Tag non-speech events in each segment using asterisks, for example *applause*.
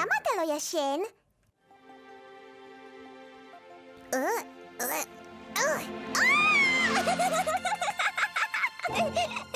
למה אתה לא ישן? אה? אה, אה *laughs*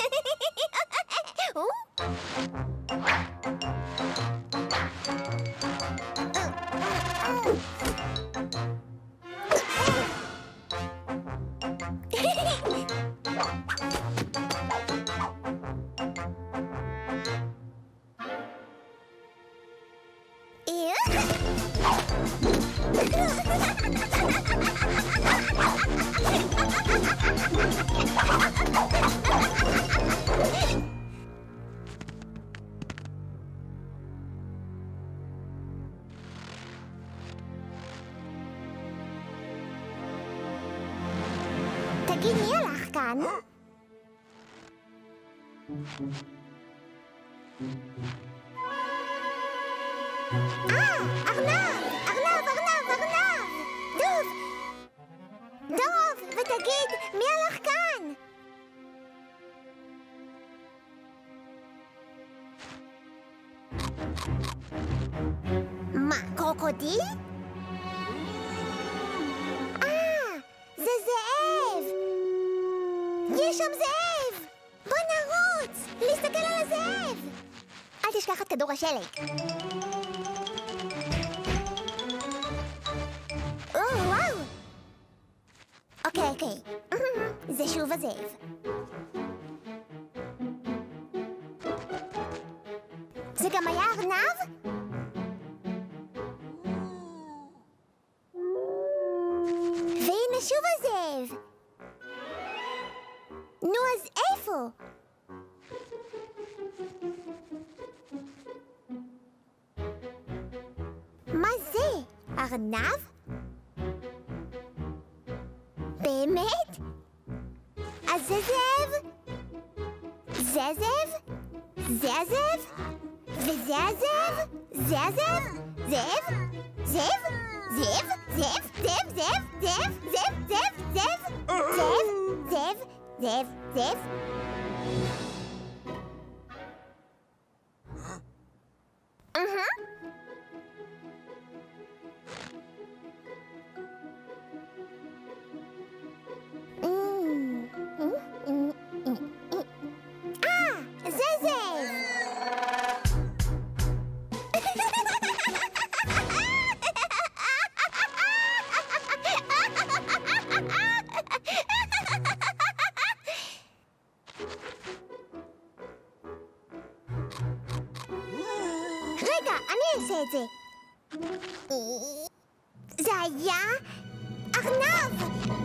אה, ארנב! ארנב, ארנב, ארנב! דוב! דוב! ותגיד, מי הלך כאן? מה, קרוקודיל? אה, זה זאב! יש שם זאב! אל תשכח את כדור השלג. או, וואו! אוקיי, אוקיי. *laughs* זה שוב הזאב. זה גם היה ארנב? זה? ארנב? באמת? אז זה זאב? זה הזאב? זה הזאב? וזה הזאב? זה הזאב? זאב? זאב? זאב? זאב? זאב? זאב? זאב? זאב? זאב? זאב? זאב? זאב? זאב? זאב? רגע, אני אעשה את זה. זה היה ארנב!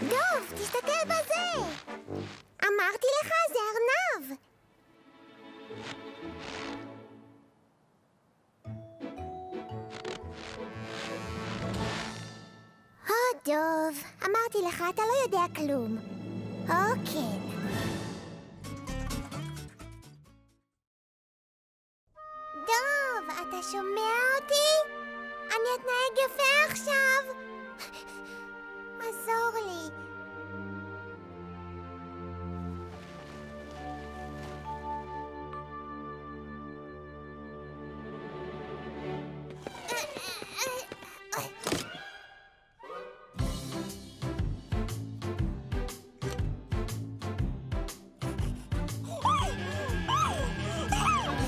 דוב, תסתכל בזה! אמרתי לך, זה ארנב! הו, דוב, אמרתי לך, אתה לא יודע כלום. או כן. דוב, אתה שומע אותי? אני אתנהג יפה עכשיו! עזור לי.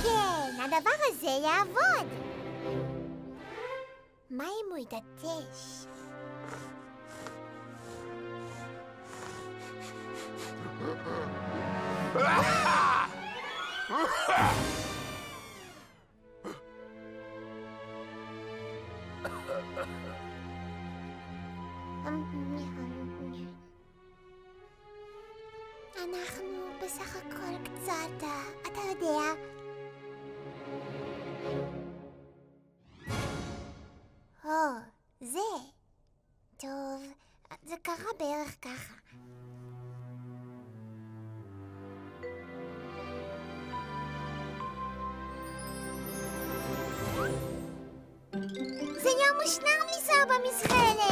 כן, הדבר הזה יעבוד. מה אם הוא יתעטש? אנחנו *laughs* זה יום מושלם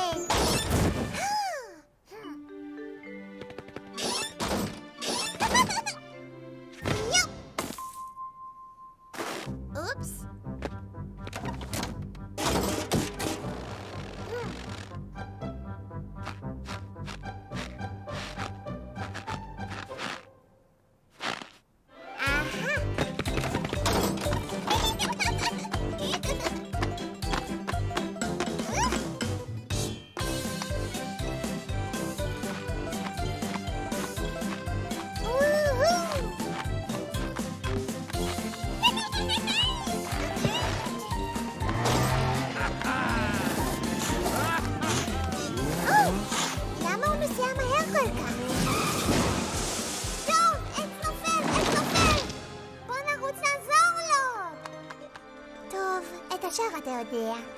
השאר אתה יודע.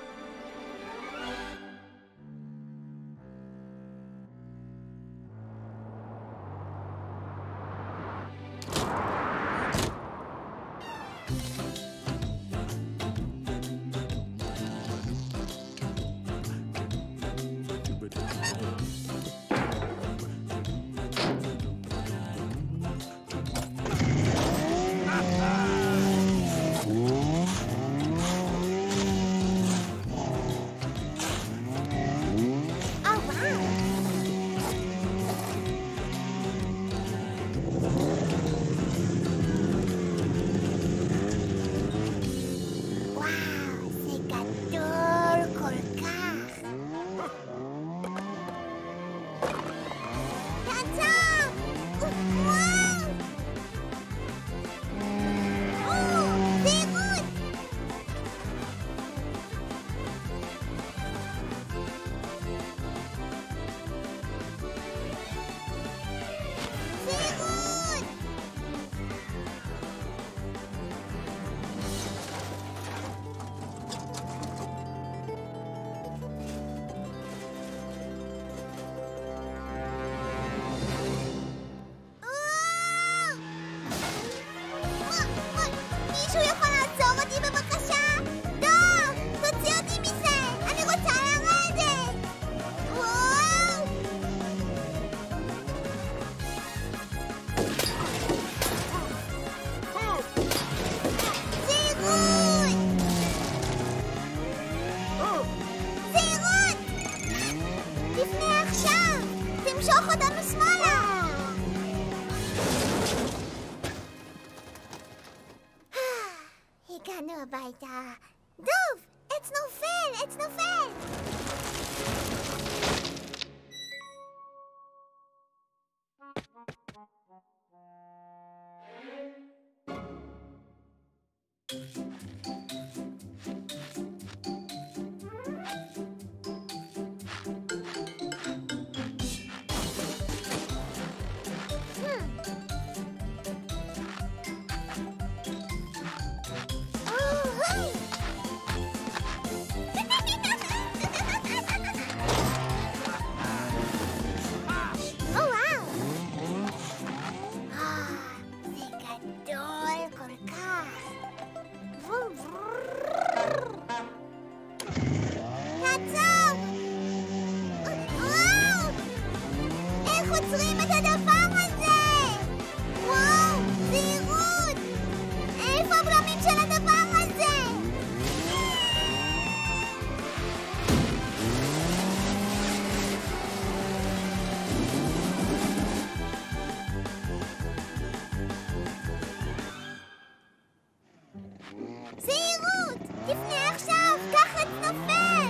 תפנה עכשיו! קח עץ נופל!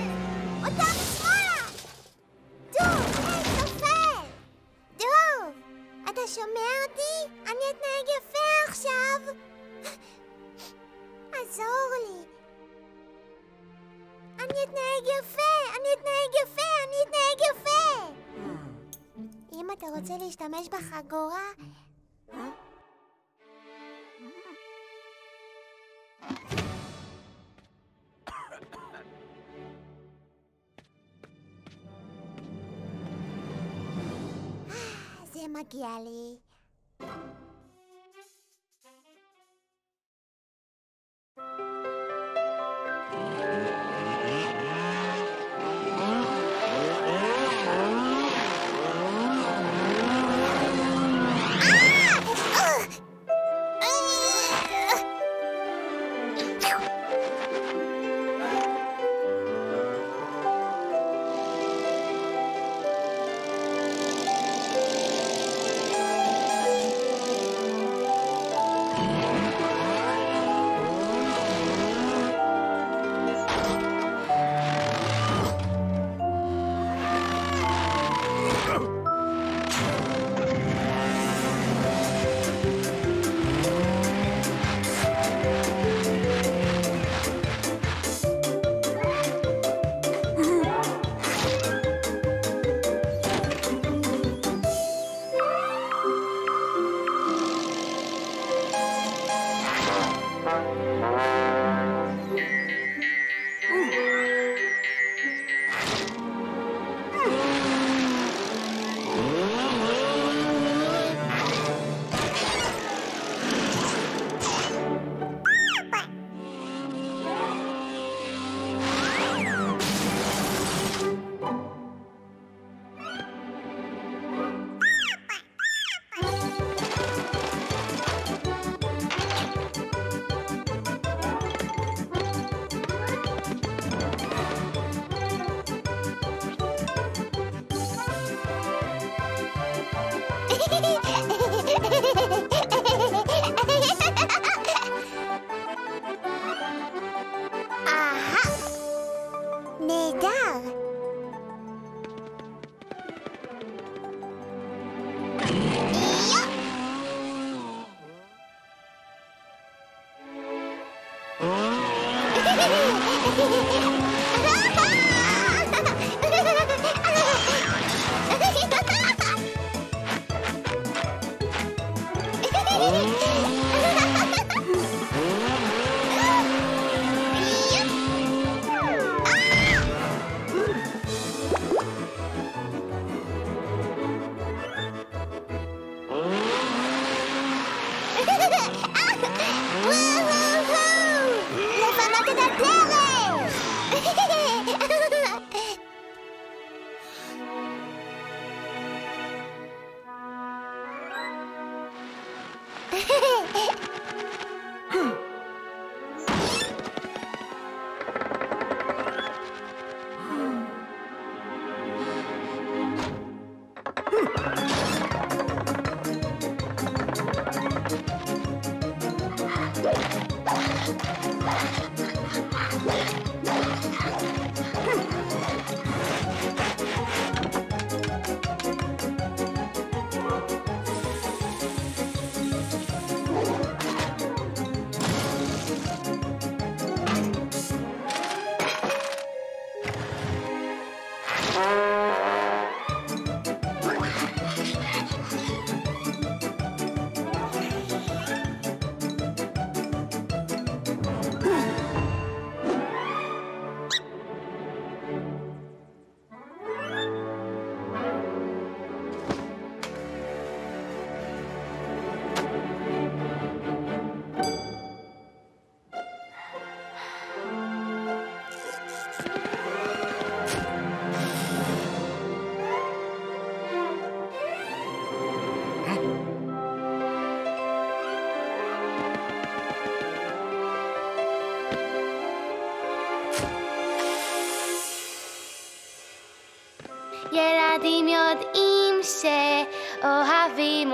אותם שמאלה! דוב, עץ נופל! דוב, אתה שומע אותי? אני אתנהג יפה עכשיו! *laughs* עזור לי! אני אתנהג יפה! אני אתנהג יפה! אני אתנהג יפה! אם אתה רוצה להשתמש בחגורה... זה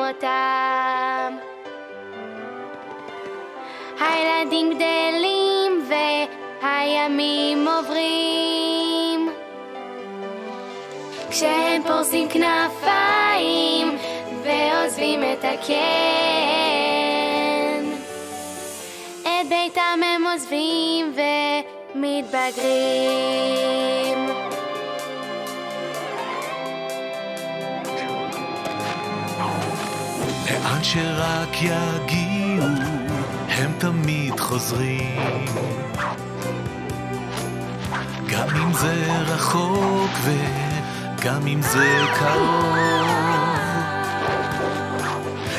אותם. הילדים גדלים והימים עוברים. כשהם פורסים כנפיים ועוזבים את הקן. את ביתם הם עוזבים ומתבגרים. לאן שרק יגיעו, הם תמיד חוזרים. גם אם זה רחוק וגם אם זה קרוב.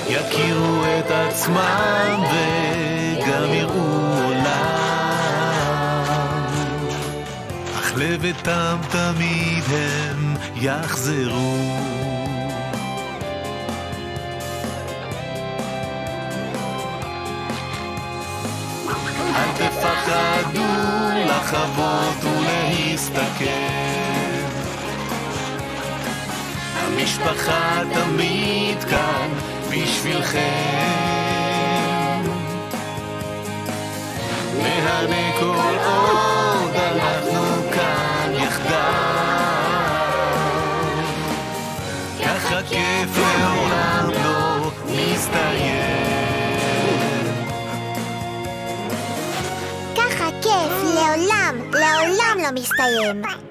יכירו את עצמם וגם יראו עולם. אך לביתם תמיד הם יחזרו. אל תפחדו לחוות ולהסתכל. המשפחה תמיד כאן בשבילכם. נהנה כל עוד אנחנו כאן יחדיו. ככה כיף לעולם לא מסתיים. לעולם לא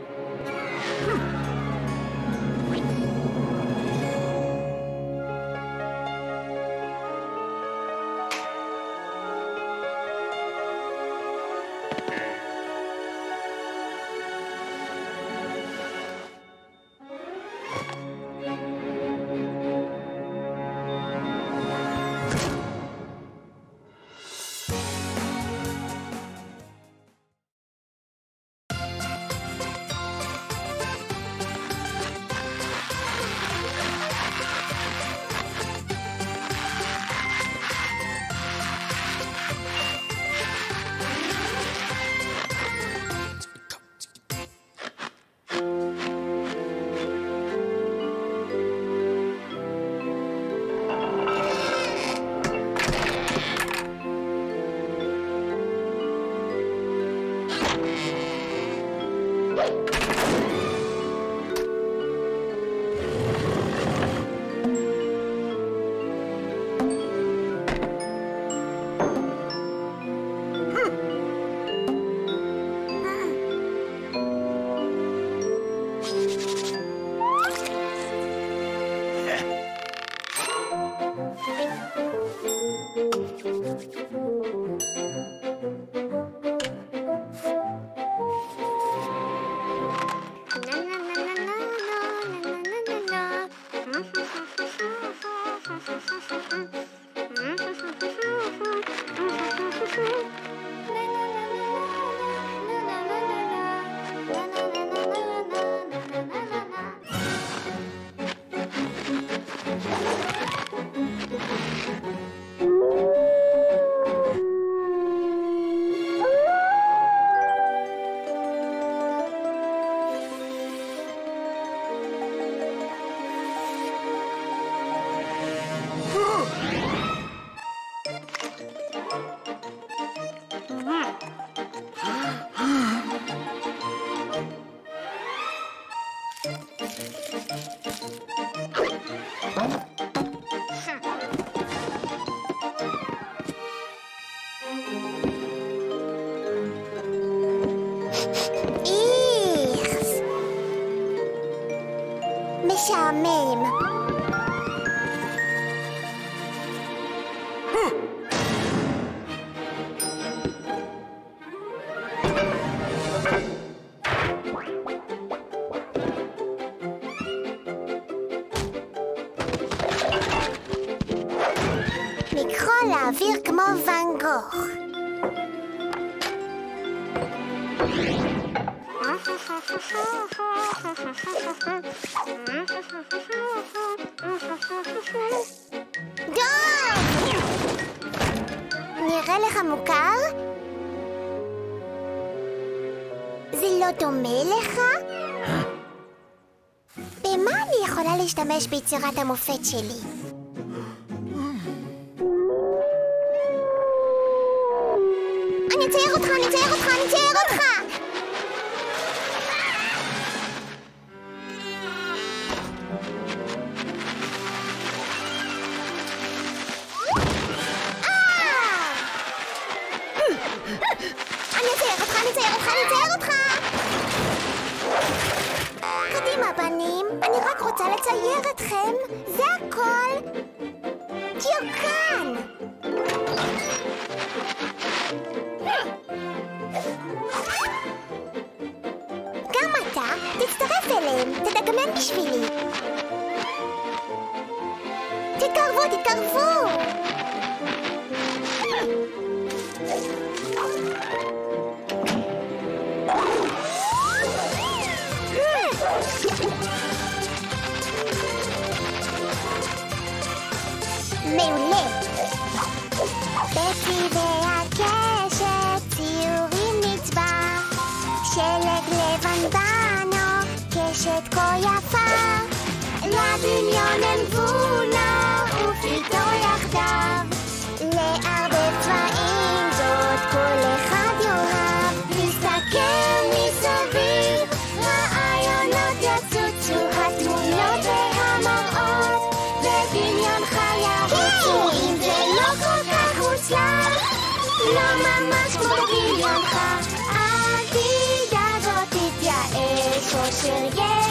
小 meme. לך מוכר? זה לא דומה לך? במה אני יכולה להשתמש ביצירת המופת שלי? אני אצייר אותך, אני אצייר אותך, אני אצייר אותך! Yeah.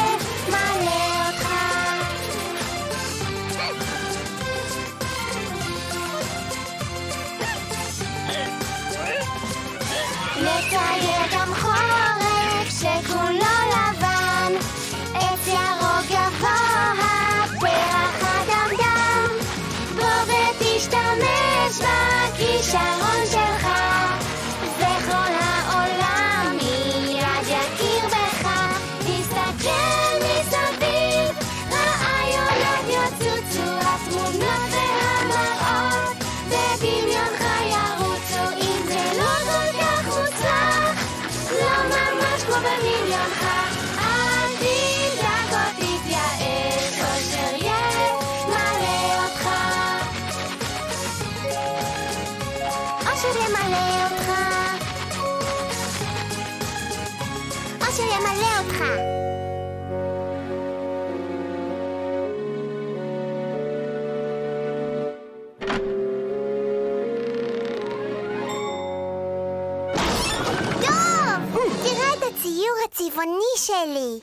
שלי.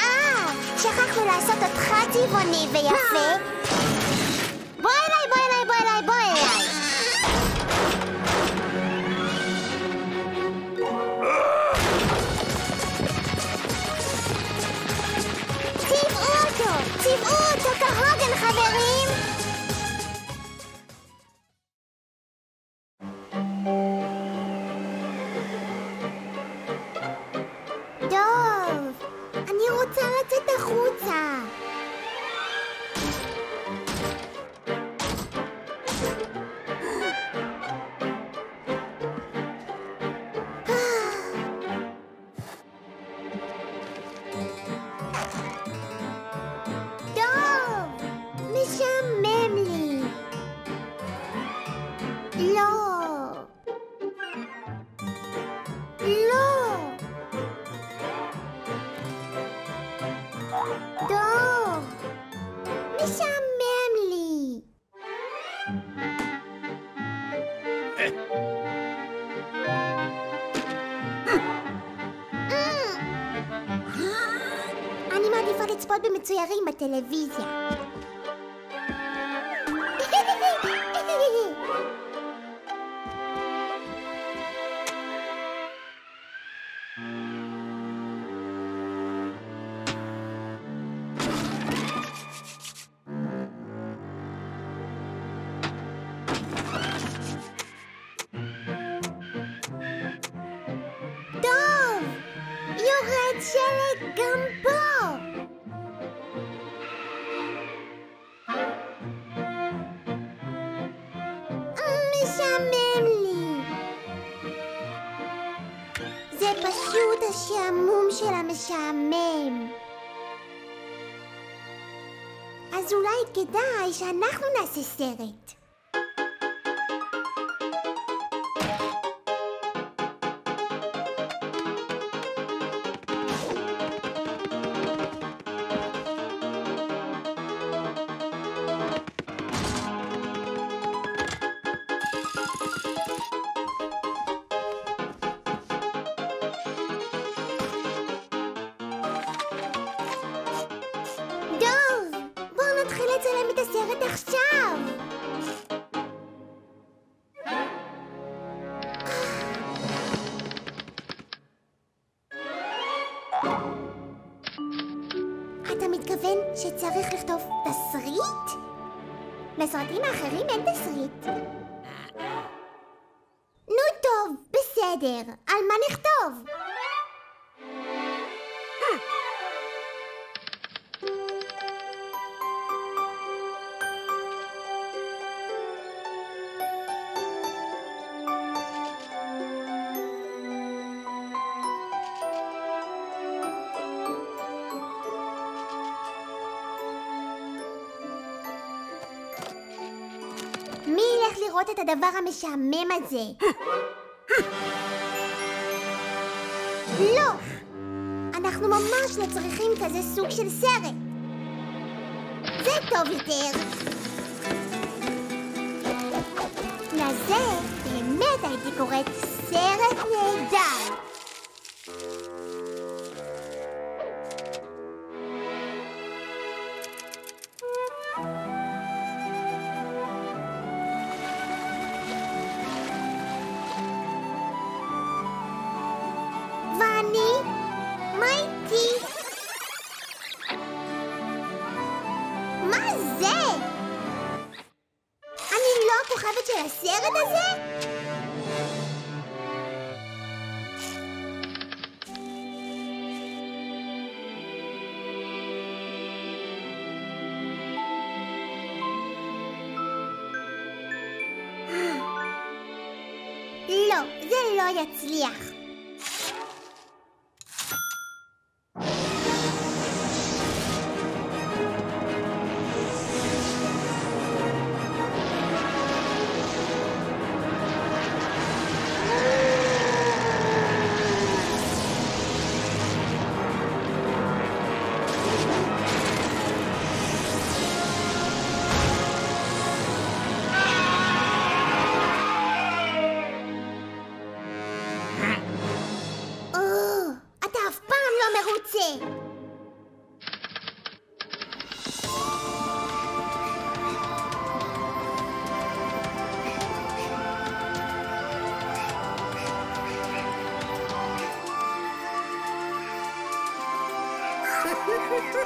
אה, שכחנו לעשות אותך טבעוני ויפה. אה? אה? אני מעדיפה לצפות במצוירים בטלוויזיה. שאנחנו נעשה סרט. בסדר. על מה נכתוב? מי ילך לראות את הדבר המשעמם הזה? לא! אנחנו ממש לא צריכים כזה סוג של סרט. זה טוב יותר. לזה באמת הייתי קוראת סרט נהדר. הכוכבת של הסרט הזה? לא, זה לא יצליח.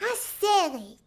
הזה אני